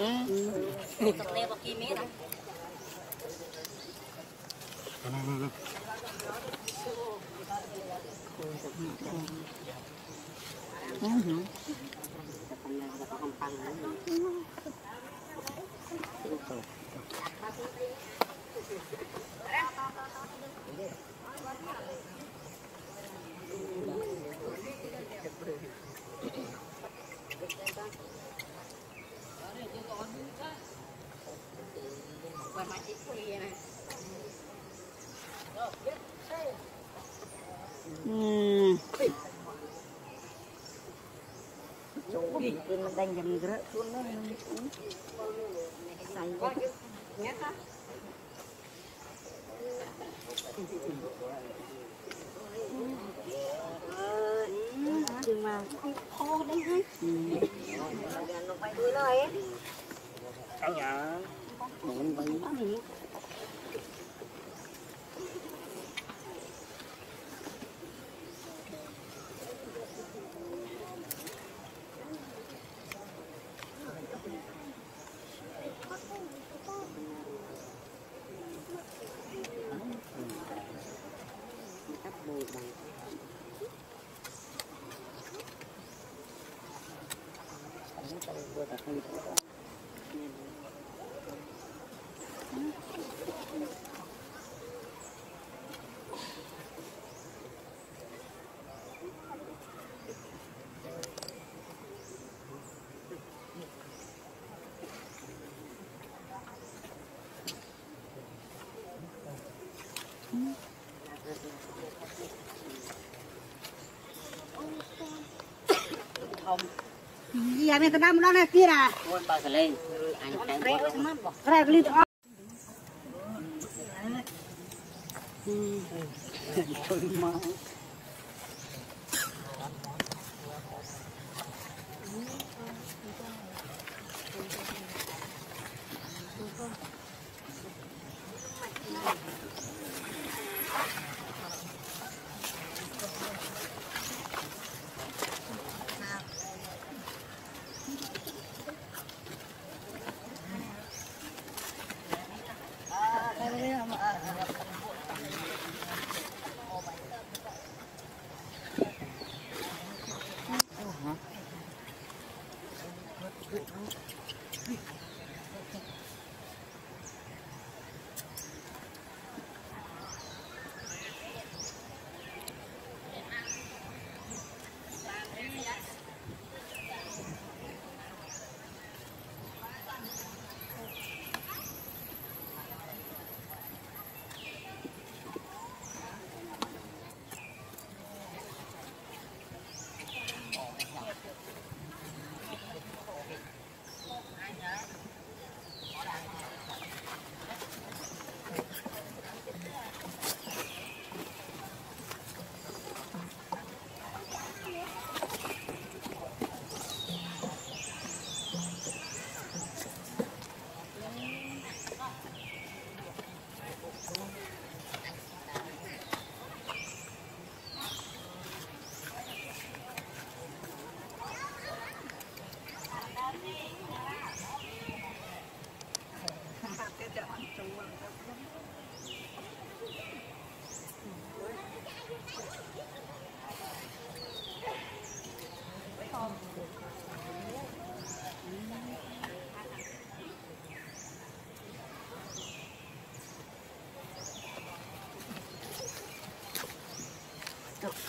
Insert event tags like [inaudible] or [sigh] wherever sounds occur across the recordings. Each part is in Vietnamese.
Kita tanya, Hmm. Coba bikin mendang jam gerak tuh nih. Saya. Cuma kho đấy ha. Nó bay đuôi nó ấy. Anh à. Bánh mì! không? Dạ mẹ tao đang đó này kia à ôi bà sẽ lên? Anh đang quá rồi cái [laughs]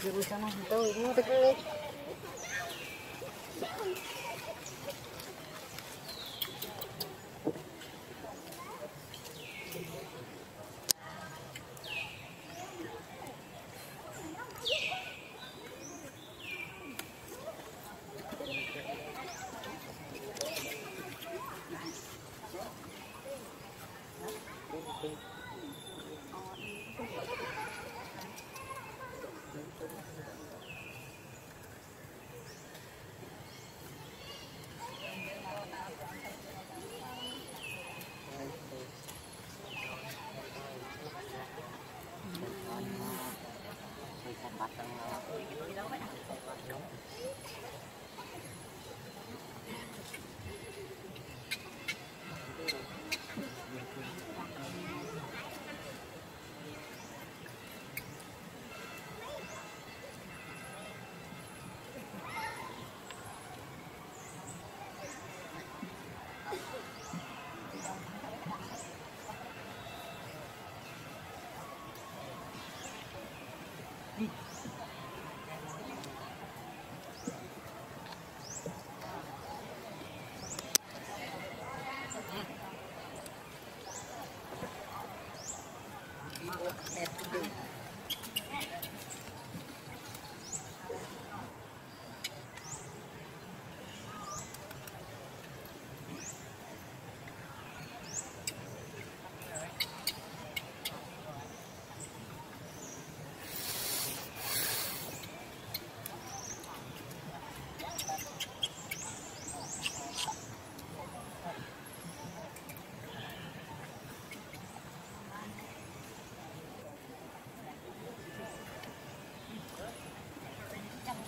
Dibu sama tahu ini tegak.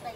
like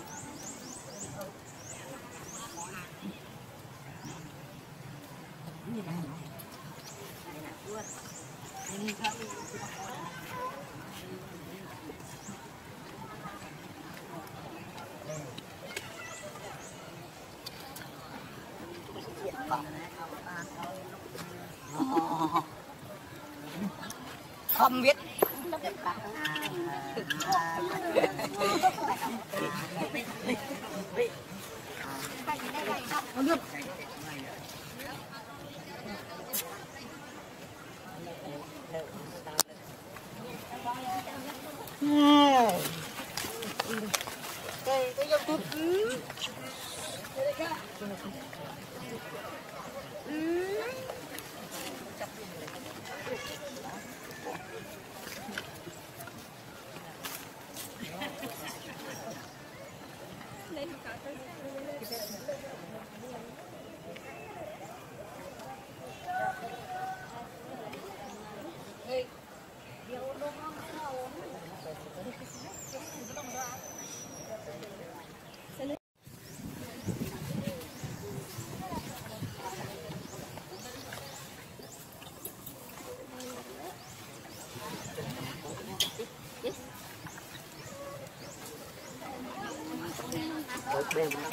Gracias.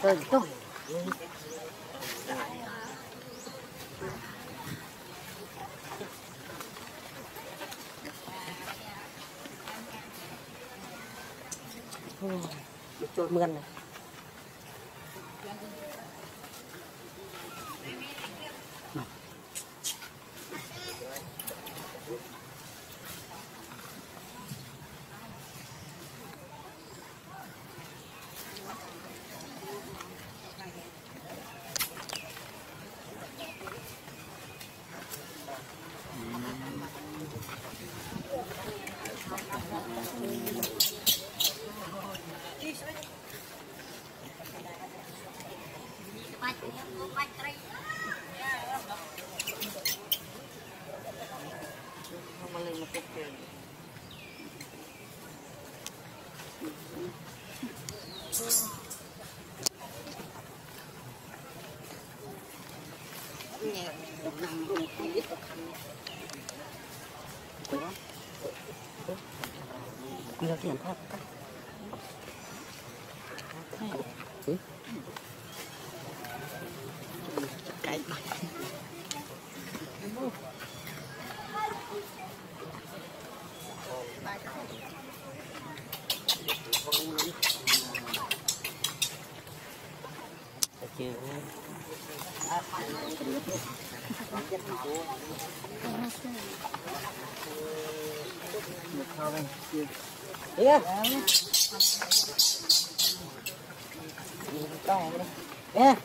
Tôi tôi. Trôi mươn này. Quý là tiền thật. Cái mặt. chưa Iya. Ya.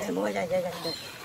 Em mua ra ra ra.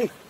Hey.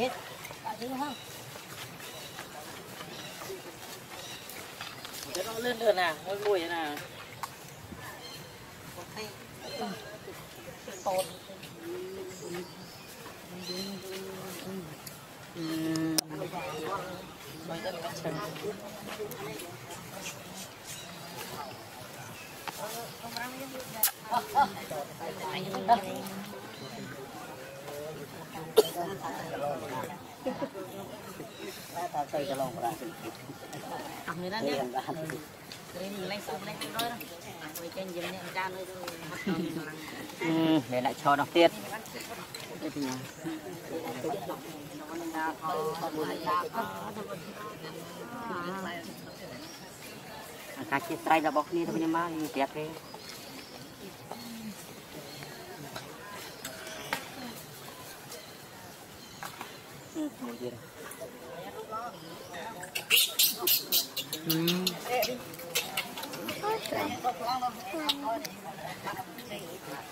Hết đã thứ không Thế nó lên đường nào, ngôi mùi nào. tồn Rồi rất là chừng. ta xây cho ថាទៅកន្លងប្រាក់អត់មានណានេះគេនឹងលេងសុំលេងទៅដល់ទៅចេញយើងនេះអាចារ្យនៅមានអ្នកឈរនោះទៀតនេះពីណាអាការជាត្រៃរបស់គ្នាទៅវិញមកយើងប្រាប់គេ Hmm.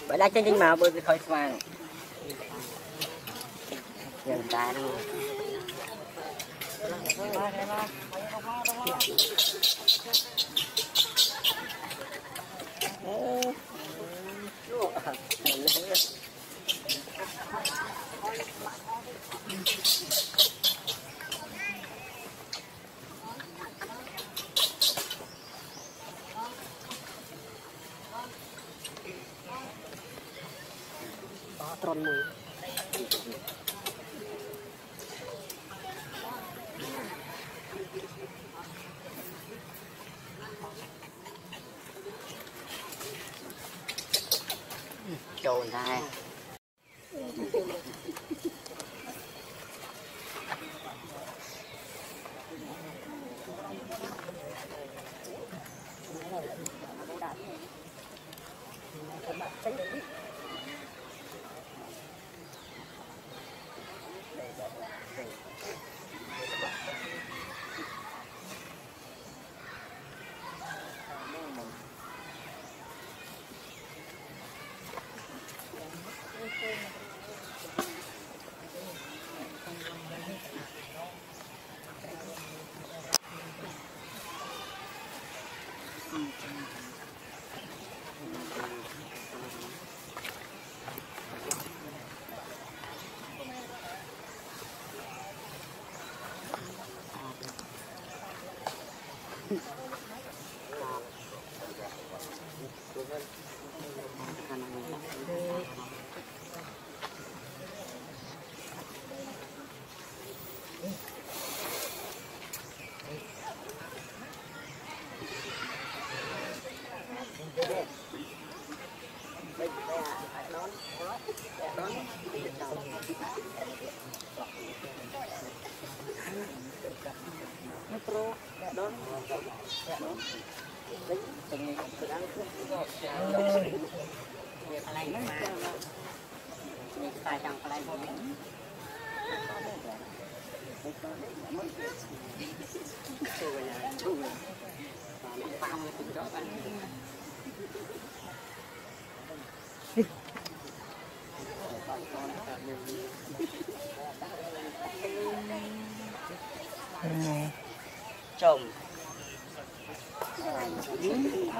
Vậy là chân chân màu bơi cái khói xoang. Dần ta đi. Interesting.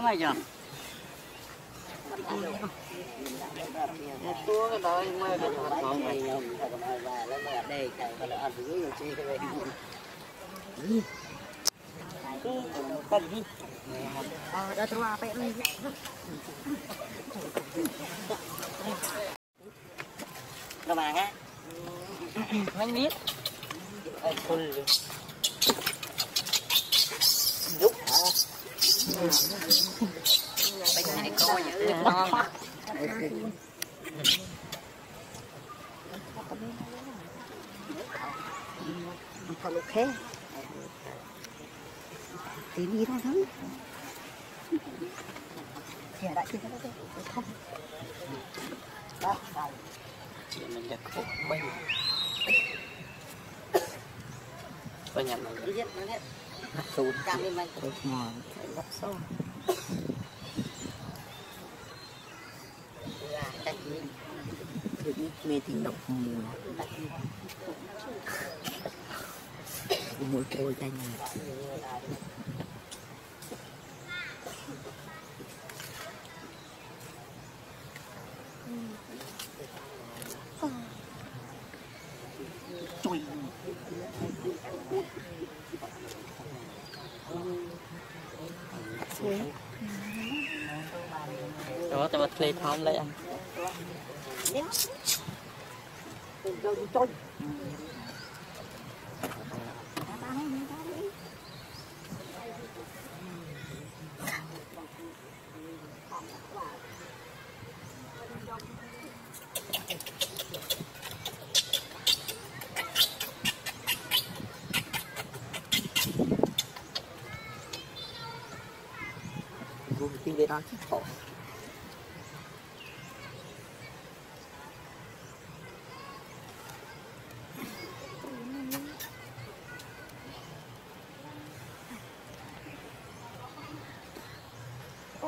Không ai chồng. Tua cái đó mới được mày nhom thật và lấy mà đây cái là ăn thứ gì chơi cái này. Cái gì? ờ đã thua phải đi nó mà á anh biết ơi phun giúp hả bây giờ này coi giữ ngon còn ok tí đi ra thôi thì đã chưa có không đó mình đặt phục bay có nhà mình biết nó giết sụt cam lên mày cột gặp sâu là cách gì được mê tình độc mùa mùi côi tay này lại ăn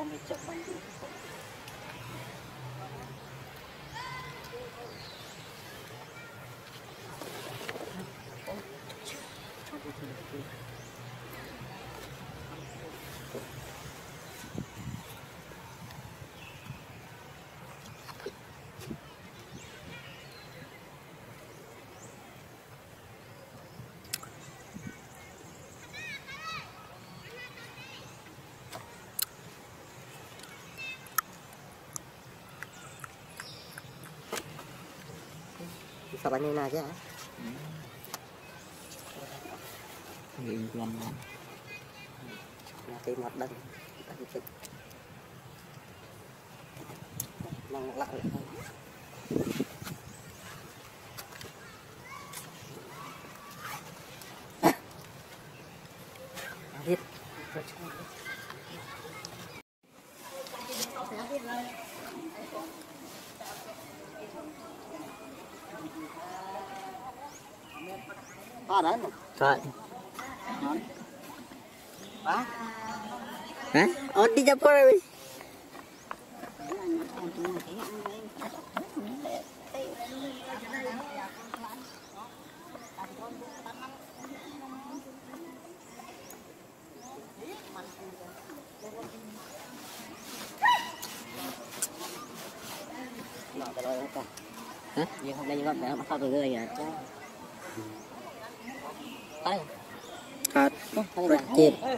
con bị chụp bánh như nào chứ hả nghĩ lần này nhà tìm mặt đằng đằng chụp mong lại biết à đấy Rồi. Hả? Hả? Ủa đi chụp coi đi. Hả? nhưng hôm nay những con bé mà sao từ người à đây Thật.